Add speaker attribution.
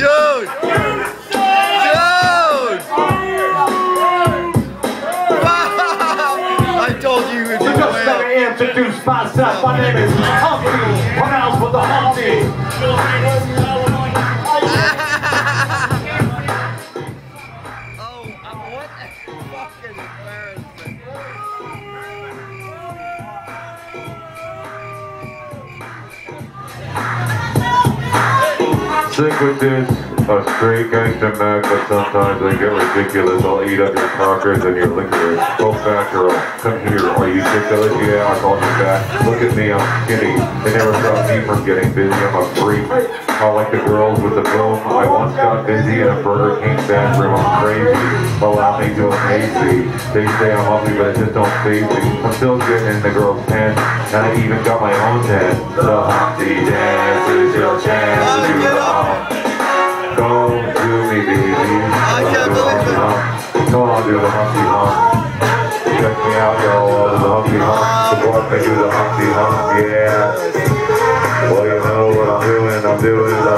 Speaker 1: Dude! Dude! I told you you would do
Speaker 2: So just let
Speaker 1: well.
Speaker 2: introduce myself. My name is Humpty, pronounced with the Humpty.
Speaker 3: With this, a straight gangster mag, but sometimes I get ridiculous. I'll eat up your crackers and your liquor. Go back, girl. Come here. Are you sick it? Yeah, I called you back. Look at me, I'm skinny. They never stop me from getting busy. I'm a freak. I like the girls with the boom. I once got busy in a Burger King bathroom. I'm crazy. Allow me to amaze me. They say I'm ugly, but it just don't phase me. I'm still getting in the girl's pants, and I even got my own dance. The Humpty Dance is your chance